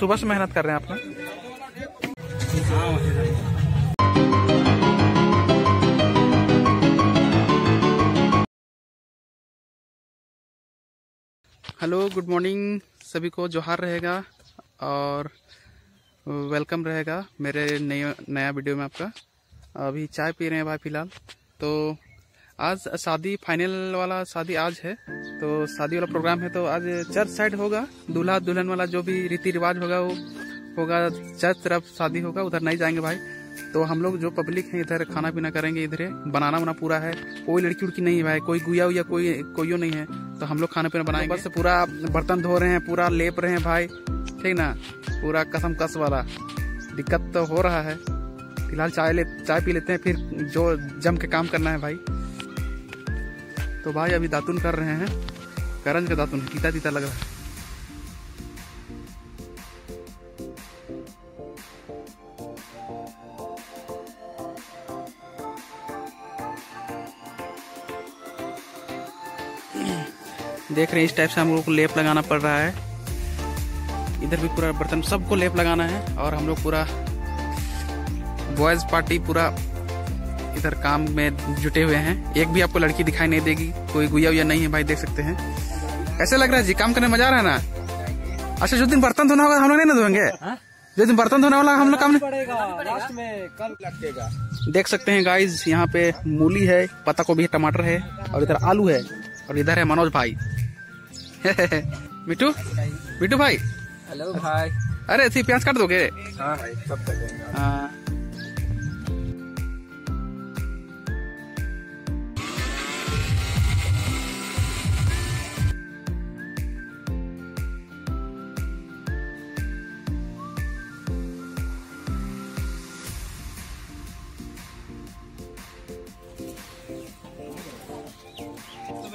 सुबह से मेहनत कर रहे हैं अपना हेलो गुड मॉर्निंग सभी को जोहार रहेगा और वेलकम रहेगा मेरे नए नया वीडियो में आपका। अभी चाय पी रहे हैं भाई फ़िलहाल तो आज शादी फाइनल वाला शादी आज है तो शादी वाला प्रोग्राम है तो आज चर्च साइड होगा, दूल्हा दुल्हन वाला जो भी रीति रिवाज होगा, वो होगा चर्च तरफ़ शादी होगा, उधर नहीं जाएँगे भाई। तो हम लोग जो पब्लिक है, इधर खाना पीना करेंगे, इधर बनाना वाना पूरा है। कोई लड़की उड़की नहीं है भाई, कोई गुया उया कोई कोई नहीं है। तो हम लोग खाना पीना बनाएँगे। बस पूरा बर्तन धो रहे हैं, पूरा लेप रहे हैं भाई। ठीक ना? पूरा कसम कस वाला। दिक्कत तो हो रहा है। फ़िलहाल चाय ले, चाय पी लेते हैं, फिर जो जम के काम करना है भाई। तो भाई अभी दातुन कर रहे हैं। करंज का दातुन तीता तीता लग रहा है। देख रहे हैं, इस टाइप से हम लोग को लेप लगाना पड़ रहा है। इधर भी पूरा बर्तन, सबको लेप लगाना है और हम लोग पूरा बॉयज़ पार्टी पूरा इधर काम में जुटे हुए हैं। एक भी आपको लड़की दिखाई नहीं देगी। कोई गुया उया नहीं है भाई देख सकते हैं। कैसे लग रहा है जी काम करने मज़ा आ रहा है ना? अच्छा जो दिन बर्तन धोना होगा हम लोग नहीं ना धोएँगे? जो दिन बर्तन धोने वाला हम लोग काम नहीं देख सकते हैं गाइज़ यहाँ पे मूली है पत्ता गोभी है टमाटर है और इधर आलू है और इधर है मनोज भाई। मिट्टू मिट्टू भाई? हेलो भाई अरे ऐसे प्याज काट दोगे? हाँ भाई सब कर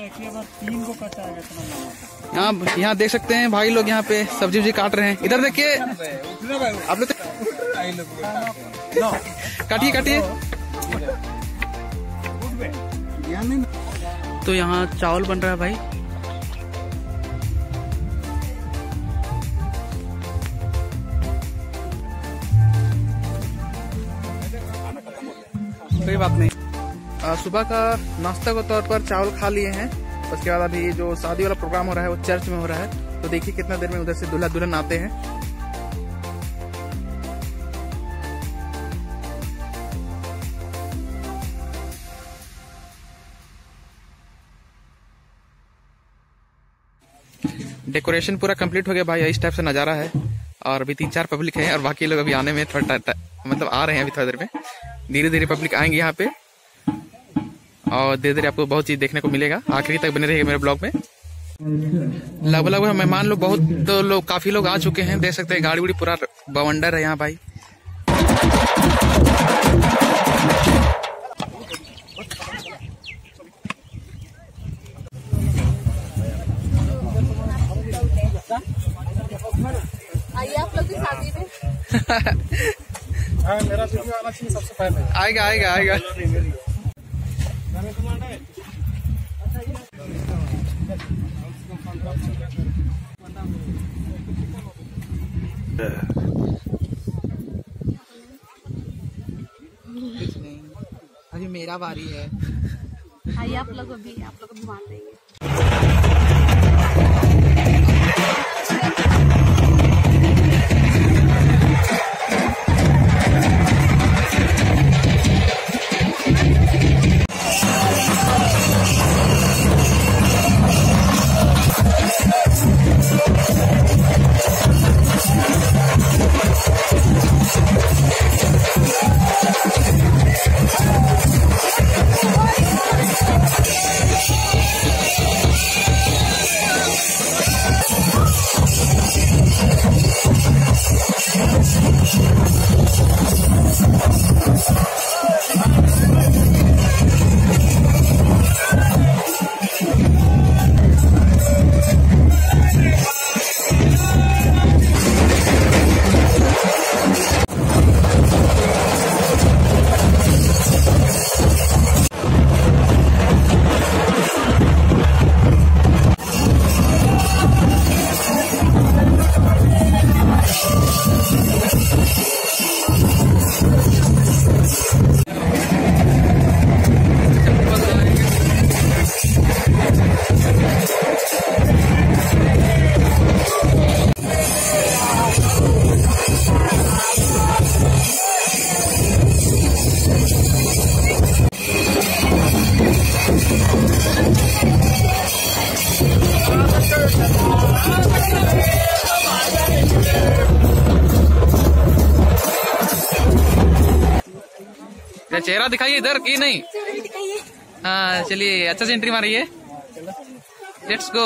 देंगे। तीन को कटा है इतना यहाँ यहाँ देख सकते हैं भाई लोग यहाँ पे सब्ज़ी उब्जी काट रहे हैं। इधर देखिए। आप लोग काटिए काटिए। तो यहाँ चावल बन रहा है भाई। कोई बात नहीं। सुबह का नाश्ता के तौर पर चावल खा लिए हैं। उसके बाद अभी जो शादी वाला प्रोग्राम हो रहा है, वो चर्च में हो रहा है। तो देखिए कितना देर में उधर से दूल्हा दुल्हन आते हैं। डेकोरेशन पूरा कंप्लीट हो गया भाई, इस टाइप से नज़ारा है। और अभी तीन चार पब्लिक है और बाकी लोग अभी आने में थोड़ा मतलब आ रहे हैं अभी थोड़ी देर में। धीरे धीरे पब्लिक आएँगे यहाँ पे। और धीरे धीरे आपको बहुत चीज़ देखने को मिलेगा। आखिरी तक बने रहेगा मेरे ब्लॉग में। लगभग लगभग मेहमान लोग बहुत तो लोग काफ़ी लोग आ चुके हैं। देख सकते हैं गाड़ी उड़ी पूरा बवंडर है यहाँ भाई। आइए आप लोग की शादी में। हाँ मेरा वीडियो आना चाहिए सबसे पहले। आएगा आएगा आएगा। अभी मेरा बारी है। आइए आप लोग अभी आप लोग अभी मान देंगे। चेहरा दिखाइए इधर की नहीं? हाँ चलिए अच्छा से एंट्री मारिए। लेट्स गो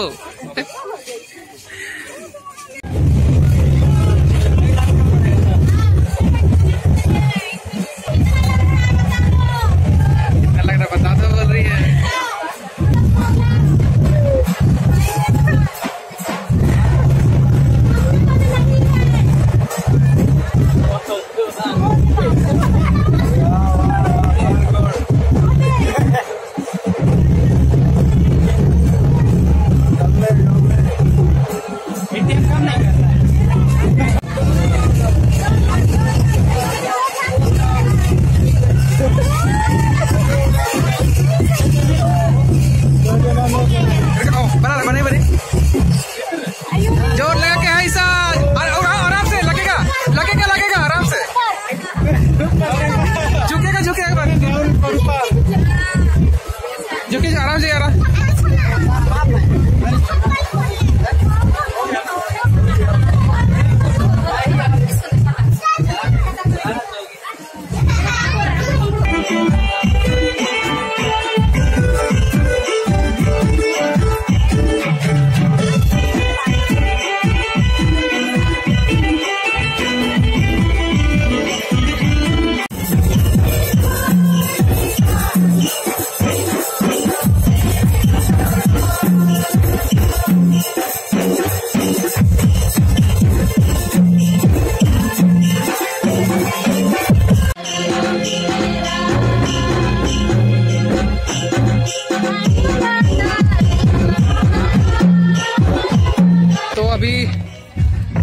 अभी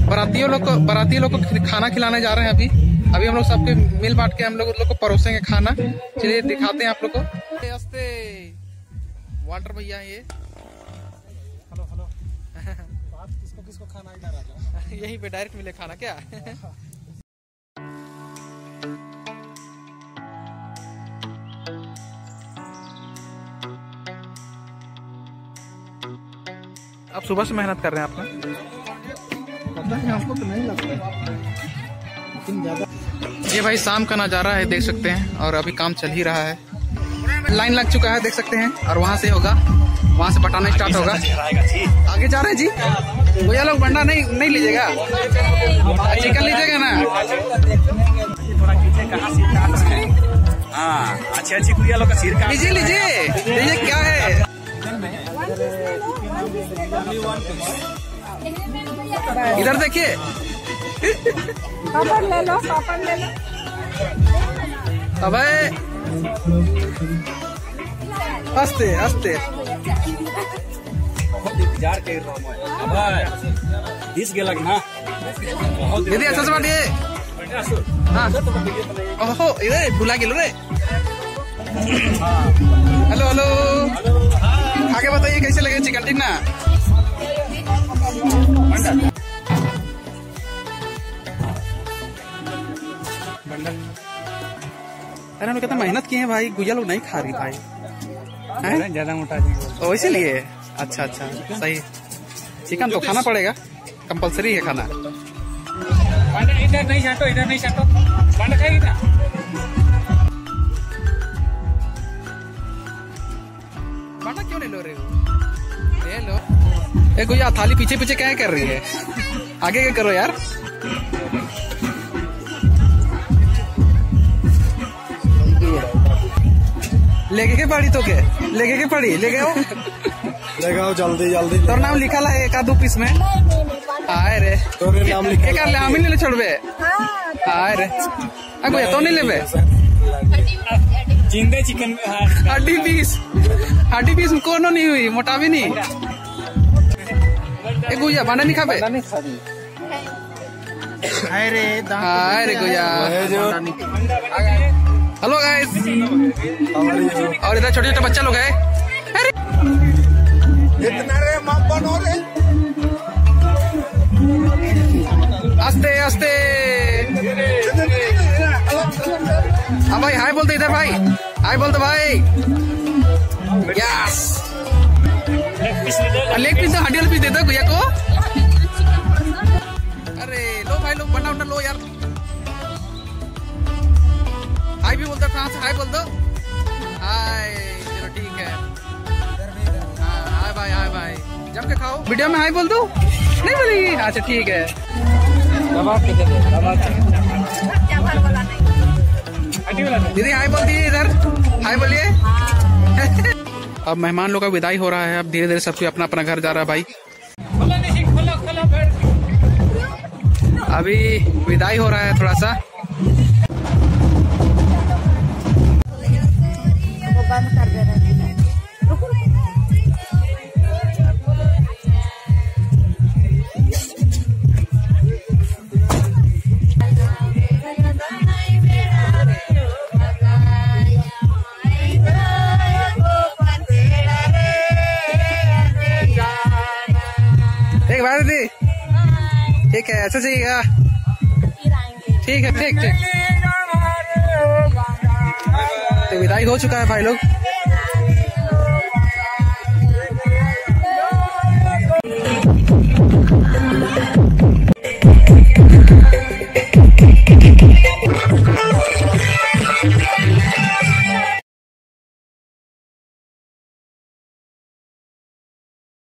बारातियों लोग को बराती लोग को खाना खिलाने जा रहे हैं अभी। अभी हम लोग सबके मिल बांट के हम लोग उन लोग को परोसेंगे खाना। चलिए दिखाते हैं आप लोग को। हँसते वाटर भैया ये। Hello hello. किसको किसको खाना यहीं पे डायरेक्ट मिले खाना क्या? सुबह से मेहनत कर रहे हैं आपने पता है हमको तो नहीं लगता। ये भाई शाम का नज़ारा है देख सकते हैं और अभी काम चल ही रहा है। लाइन लग चुका है देख सकते हैं और वहाँ से होगा। वहाँ से पटाना स्टार्ट होगा। आगे जा रहे हैं जी? भैया लोग बंडा नहीं नहीं लीजिएगा। चिकन लीजिएगा ना। हाँ अच्छी अच्छी लोग का सिर लीजिए लीजिए। लीजिए क्या है। इधर देखिए। पापड़ ले लो पापड़ ले लो। अबे। हँसते हँसते। बहुत इंतज़ार कर रहा हूँ दिस गेलक ना दीदी अच्छा से बांटिए। हाँ। ओहो इधर भुला गेलो रे। Hello hello. आगे बताइए कैसे लगे चिकन? ठीक ना? अरे हम कितना मेहनत किए हैं भाई गुजिया लोग नहीं खा रही भाई। ज़्यादा मोटा ओ इसीलिए? अच्छा अच्छा सही। चिकन तो खाना पड़ेगा कंपलसरी है खाना। इधर नहीं छाटो इधर नहीं छाटो। क्यों नहीं लो रहे हो ले लो। ए गुया थाली पीछे पीछे क्या कर रही है? आगे क्या करो यार? लेके के पड़ी तो के लेके के पड़ी? ले गए लगाओ जल्दी जल्दी। तोर नाम लिखा ला एक आध पीस में। आए रे। तोरे नाम लिखा एक ले। हम ही ले छोड़बे। आए रे। आ गुया तो नहीं लेबे? जिंदे चिकन में हाँ हड्डी पीस। हड्डी पीस में कोनो नहीं हुई? मोटा भी नहीं? ए गुया बांडा नहीं खाबे नहीं खा रही हाय रे गुया। हेलो गाइस और इधर छोटे छोटे बच्चा लोग है। अरे। आस्ते आस्ते। हाँ भाई हाय बोलते इधर भाई। हाय बोलते भाई। यस लेग पीस हड्डी वाला पीस दे दो भैया को। अरे लो भाई लोग बना उन्ना लो यार। हाय भी बोलता वहाँ से हाय बोल दो। हाय चलो ठीक है। हाँ हाय भाई हाय भाई। जम के खाओ। वीडियो में हाय बोल दो। नहीं बोलेगी। अच्छा ठीक है। दीदी हाय बोल दीजिए इधर। हाय बोलिए। अब मेहमान लोग का विदाई हो रहा है। अब धीरे धीरे सब कोई अपना अपना घर जा रहा है भाई। अभी विदाई हो रहा है थोड़ा सा। ठीक है अच्छा चाहिएगा ठीक है, ठीक ठीक। तो विदाई हो चुका है भाई लोग।